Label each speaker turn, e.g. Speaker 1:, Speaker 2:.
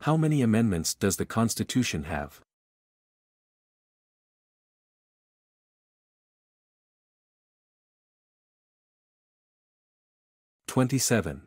Speaker 1: How many amendments does the Constitution have? Twenty-seven.